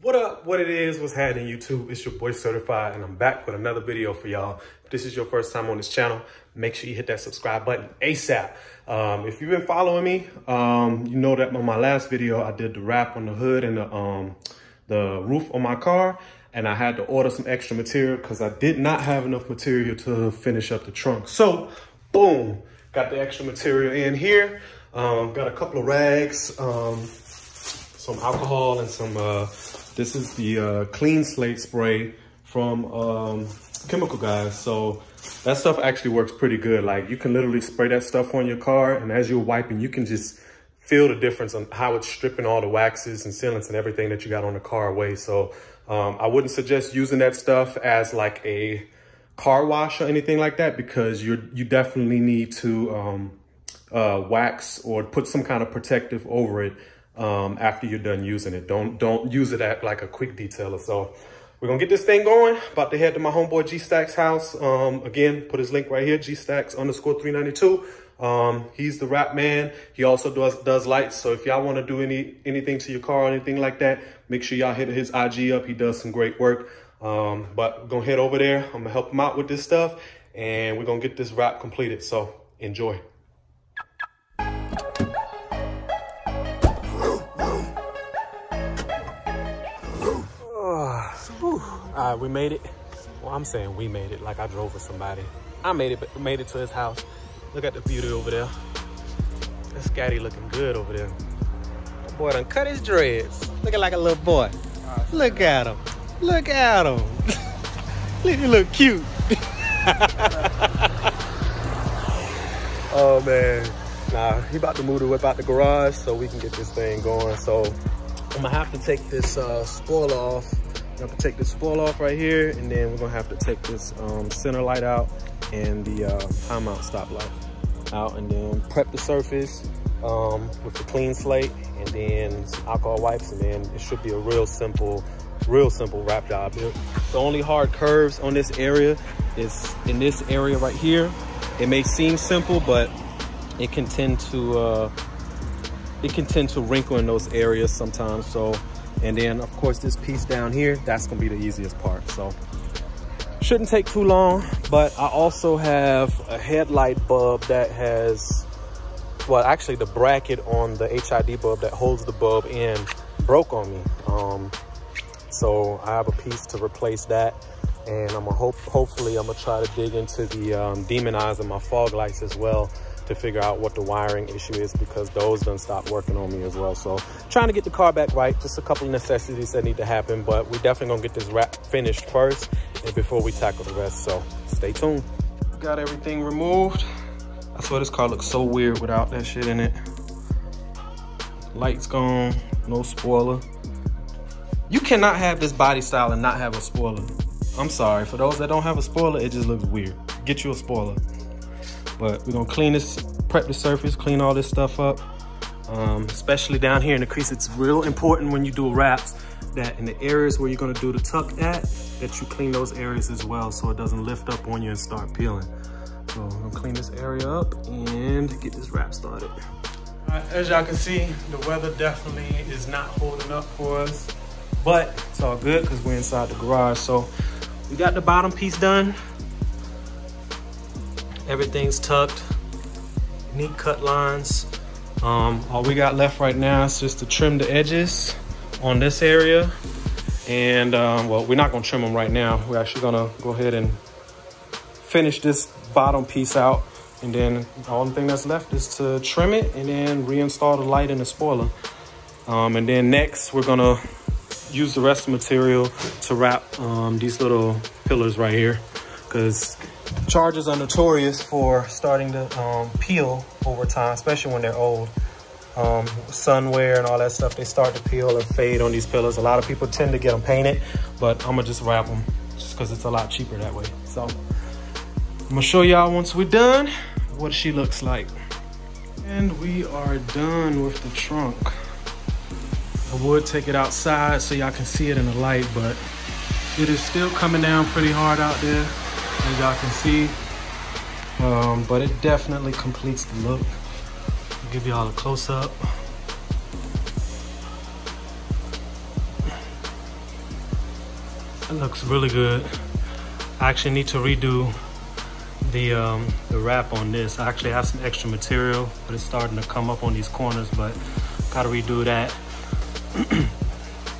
What up, what it is, what's happening YouTube? It's your boy Srtfied and I'm back with another video for y'all. If this is your first time on this channel, make sure you hit that subscribe button ASAP. Um, if you've been following me, um, you know that on my last video, I did the wrap on the hood and the, um, the roof on my car and I had to order some extra material because I did not have enough material to finish up the trunk. So, boom, got the extra material in here. Um, got a couple of rags, um, some alcohol and some uh, this is the uh, clean slate spray from um, Chemical Guys. So that stuff actually works pretty good. Like you can literally spray that stuff on your car and as you're wiping, you can just feel the difference on how it's stripping all the waxes and sealants and everything that you got on the car away. So um, I wouldn't suggest using that stuff as like a car wash or anything like that because you you definitely need to um, uh, wax or put some kind of protective over it um, after you're done using it. Don't don't use it at like a quick detailer. So we're gonna get this thing going. About to head to my homeboy G Stacks house. Um, again, put his link right here, G Stacks underscore 392. Um, he's the wrap man. He also does does lights. So if y'all want to do any anything to your car or anything like that, make sure y'all hit his IG up. He does some great work. Um, but we're gonna head over there. I'm gonna help him out with this stuff, and we're gonna get this wrap completed. So enjoy. All right, we made it. Well, I'm saying we made it like I drove with somebody. I made it, but made it to his house. Look at the beauty over there. That scatty looking good over there. That boy done cut his dreads. Looking like a little boy. Look at him. Look at him. he look cute. oh man. Nah, he about to move the whip out the garage so we can get this thing going. So I'm gonna have to take this uh, spoiler off I'm gonna take this spoil off right here, and then we're gonna have to take this um, center light out and the uh, high mount stop light out, and then prep the surface um, with the clean slate, and then alcohol wipes, and then it should be a real simple, real simple wrap job. The only hard curves on this area is in this area right here. It may seem simple, but it can tend to uh, it can tend to wrinkle in those areas sometimes. So and then of course this piece down here, that's gonna be the easiest part. So shouldn't take too long, but I also have a headlight bulb that has, well, actually the bracket on the HID bulb that holds the bulb in broke on me. Um, so I have a piece to replace that. And I'm gonna hope, hopefully I'm gonna try to dig into the um, demon eyes and my fog lights as well to figure out what the wiring issue is because those done stopped working on me as well. So trying to get the car back right, just a couple of necessities that need to happen, but we definitely gonna get this wrap finished first and before we tackle the rest, so stay tuned. Got everything removed. I swear this car looks so weird without that shit in it. Lights gone, no spoiler. You cannot have this body style and not have a spoiler. I'm sorry, for those that don't have a spoiler, it just looks weird. Get you a spoiler. But we're gonna clean this, prep the surface, clean all this stuff up. Um, especially down here in the crease, it's real important when you do wraps that in the areas where you're gonna do the tuck at, that you clean those areas as well so it doesn't lift up on you and start peeling. So I'm gonna clean this area up and get this wrap started. as y'all can see, the weather definitely is not holding up for us, but it's all good because we're inside the garage. So we got the bottom piece done. Everything's tucked, neat cut lines. Um, all we got left right now is just to trim the edges on this area. And um, well, we're not gonna trim them right now. We're actually gonna go ahead and finish this bottom piece out. And then the only thing that's left is to trim it and then reinstall the light and the spoiler. Um, and then next, we're gonna use the rest of the material to wrap um, these little pillars right here. Because Chargers are notorious for starting to um, peel over time, especially when they're old. Um, sun wear and all that stuff, they start to peel or fade on these pillars. A lot of people tend to get them painted, but I'm gonna just wrap them just because it's a lot cheaper that way. So I'm gonna show y'all once we're done what she looks like. And we are done with the trunk. I would take it outside so y'all can see it in the light, but it is still coming down pretty hard out there as y'all can see. Um, but it definitely completes the look. I'll give y'all a close up. It looks really good. I actually need to redo the um, the wrap on this. I actually have some extra material, but it's starting to come up on these corners, but gotta redo that.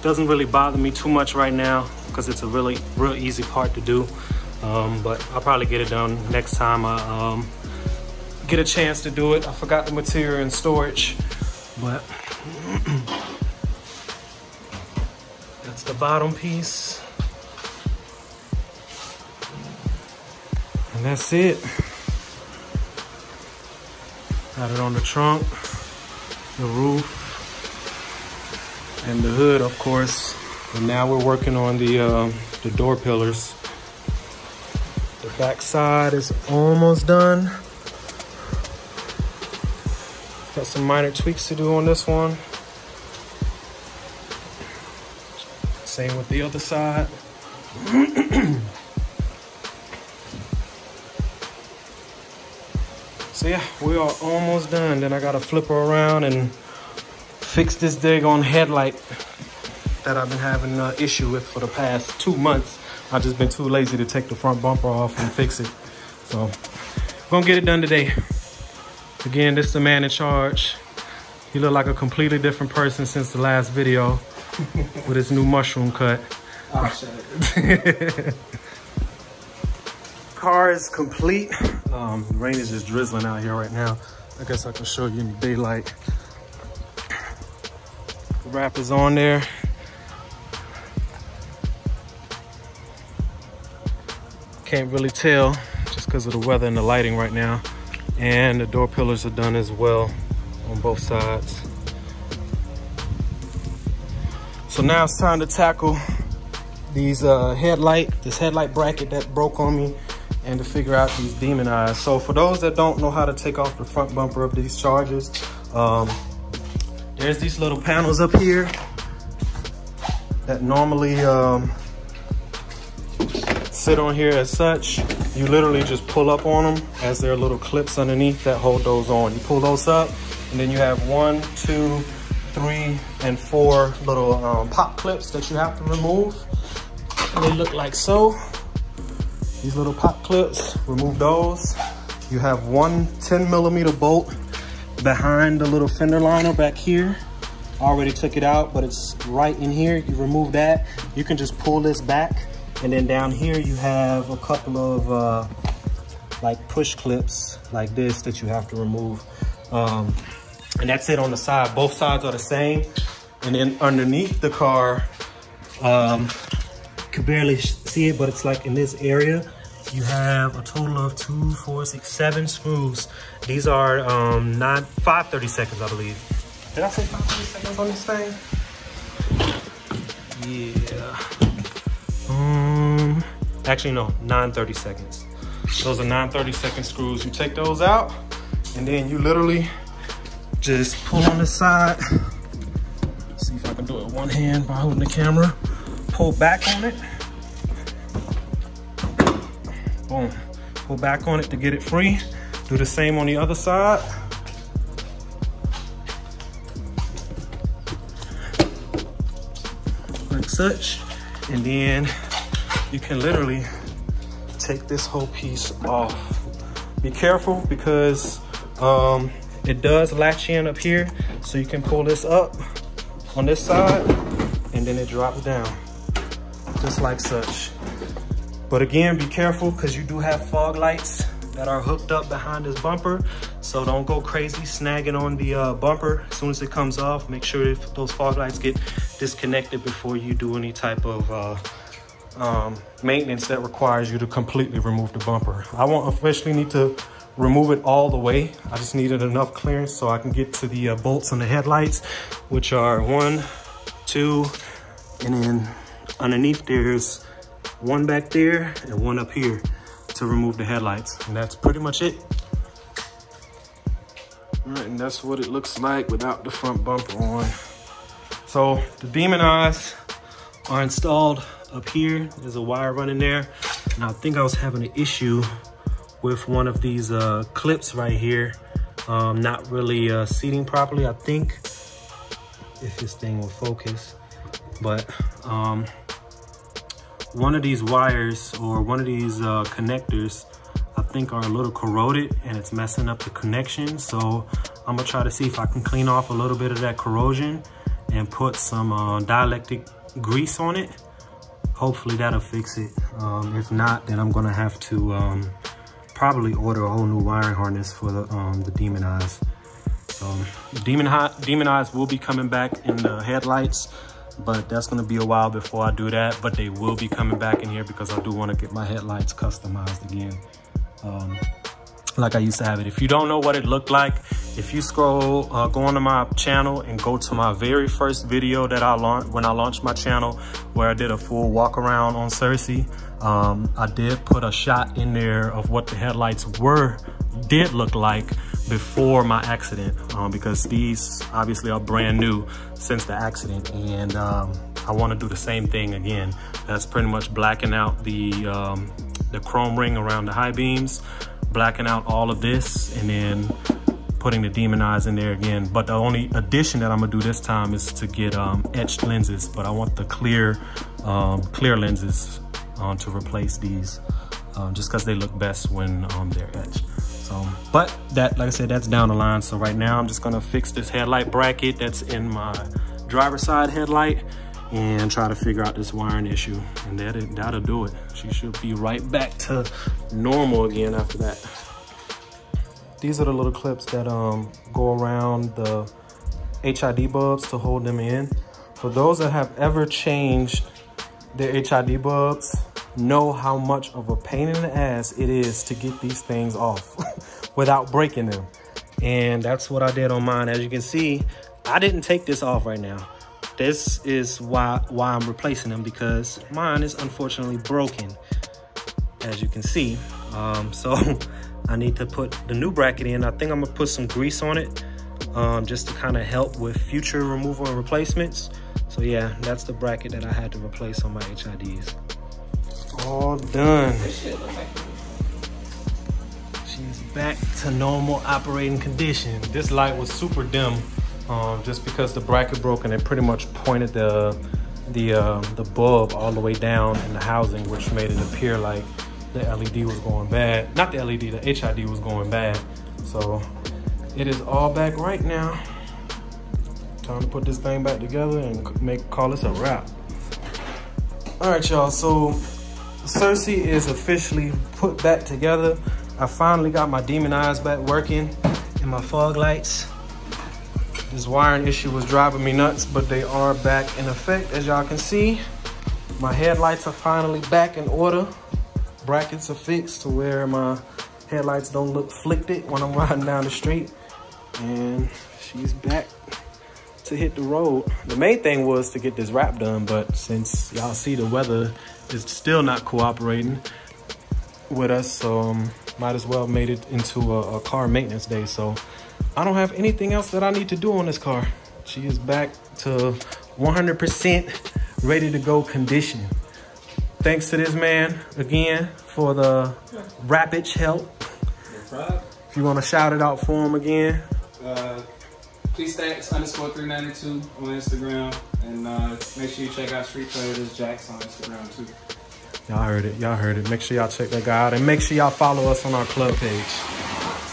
Doesn't really bother me too much right now because it's a really, real easy part to do. Um, but I'll probably get it done next time I um, get a chance to do it. I forgot the material in storage, but that's the bottom piece. And that's it. Got it on the trunk, the roof, and the hood, of course. And now we're working on the uh, the door pillars. The back side is almost done. Got some minor tweaks to do on this one. Same with the other side. So yeah, we are almost done. Then I gotta flip her around and fix this dig on headlight that I've been having an issue with for the past two months. I've just been too lazy to take the front bumper off and fix it. So, gonna get it done today. Again, this is the man in charge. He look like a completely different person since the last video with his new mushroom cut. Oh, Car is complete. Um, rain is just drizzling out here right now. I guess I can show you in the daylight. The wrap is on there. Can't really tell just because of the weather and the lighting right now. And the door pillars are done as well on both sides. So now it's time to tackle these uh, headlight, this headlight bracket that broke on me and to figure out these demon eyes. So for those that don't know how to take off the front bumper of these Chargers, um, there's these little panels up here that normally um, sit on here as such. You literally just pull up on them as there are little clips underneath that hold those on. You pull those up and then you have one, two, three, and four little um, pop clips that you have to remove. And they look like so. These little pop clips, remove those. You have one 10 millimeter bolt behind the little fender liner back here. Already took it out, but it's right in here. You remove that. You can just pull this back. And then down here, you have a couple of uh, like push clips like this that you have to remove. Um, and that's it on the side. Both sides are the same. And then underneath the car, um, can barely see it, but it's like in this area, you have a total of two, four, six, seven screws. These are um, not five thirty seconds, I believe. Did I say five thirty seconds on this thing? Yeah. Um, actually, no, nine thirty seconds. Those are nine thirty second screws. You take those out, and then you literally just pull on the side. See if I can do it one hand by holding the camera pull back on it. Boom. Pull back on it to get it free. Do the same on the other side. Like such. And then you can literally take this whole piece off. Be careful because um, it does latch in up here. So you can pull this up on this side and then it drops down just like such. But again, be careful because you do have fog lights that are hooked up behind this bumper. So don't go crazy snagging on the uh, bumper. As soon as it comes off, make sure if those fog lights get disconnected before you do any type of uh, um, maintenance that requires you to completely remove the bumper. I won't officially need to remove it all the way. I just needed enough clearance so I can get to the uh, bolts on the headlights, which are one, two, and then underneath there's one back there and one up here to remove the headlights. And that's pretty much it. All right, and that's what it looks like without the front bumper on. So the demon eyes are installed up here. There's a wire running there. And I think I was having an issue with one of these uh, clips right here. Um, not really uh, seating properly, I think, if this thing will focus. But um, one of these wires or one of these uh, connectors I think are a little corroded and it's messing up the connection. So I'm gonna try to see if I can clean off a little bit of that corrosion and put some uh, dielectric grease on it. Hopefully that'll fix it. Um, if not, then I'm gonna have to um, probably order a whole new wiring harness for the, um, the Demon Eyes. So Demon, Demon Eyes will be coming back in the headlights, but that's gonna be a while before I do that. But they will be coming back in here because I do wanna get my headlights customized again. Like I used to have it. If you don't know what it looked like, if you scroll, uh, go onto my channel and go to my very first video that I launched when I launched my channel, where I did a full walk around on Cersei. Um, I did put a shot in there of what the headlights were, did look like before my accident, um, because these obviously are brand new since the accident. And um, I wanna do the same thing again. That's pretty much blacking out the, um, the chrome ring around the high beams blacking out all of this and then putting the demon eyes in there again. But the only addition that I'm gonna do this time is to get um, etched lenses, but I want the clear, um, clear lenses uh, to replace these um, just cause they look best when um, they're etched. So, but that, like I said, that's down the line. So right now I'm just gonna fix this headlight bracket that's in my driver side headlight and try to figure out this wiring issue and that that'll do it. She should be right back to normal again after that. These are the little clips that um go around the HID bulbs to hold them in. For those that have ever changed their HID bulbs know how much of a pain in the ass it is to get these things off without breaking them. And that's what I did on mine. As you can see I didn't take this off right now this is why why I'm replacing them because mine is unfortunately broken as you can see. Um, so I need to put the new bracket in. I think I'm gonna put some grease on it um, just to kind of help with future removal and replacements. So yeah that's the bracket that I had to replace on my HIDs all done. She's back to normal operating condition. This light was super dim um, just because the bracket broke and it pretty much pointed the the uh, the bulb all the way down in the housing, which made it appear like the LED was going bad. Not the LED, the HID was going bad. So it is all back right now. Time to put this thing back together and make call this a wrap. All right, y'all. So Cersei is officially put back together. I finally got my demon eyes back working and my fog lights. This wiring issue was driving me nuts, but they are back in effect. As y'all can see, my headlights are finally back in order. Brackets are fixed to where my headlights don't look flicked when I'm riding down the street. And she's back to hit the road. The main thing was to get this wrap done, but since y'all see the weather is still not cooperating with us, so um, might as well made it into a, a car maintenance day. So I don't have anything else that I need to do on this car. She is back to 100% ready to go condition. Thanks to this man again for the rapid help. If you want to shout it out for him again. Uh, please thanks underscore 392 on Instagram. And uh, make sure you check out Street Predatorz Jax on Instagram too. Y'all heard it. Y'all heard it. Make sure y'all check that guy out. And make sure y'all follow us on our club page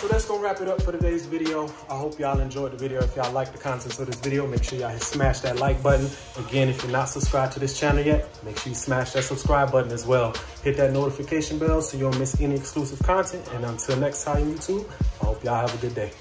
so that's gonna wrap it up for today's video. I hope y'all enjoyed the video. If y'all like the contents of this video, make sure y'all smash that like button. Again, if you're not subscribed to this channel yet, make sure you smash that subscribe button as well. Hit that notification bell so you don't miss any exclusive content. And until next time, YouTube, I hope y'all have a good day.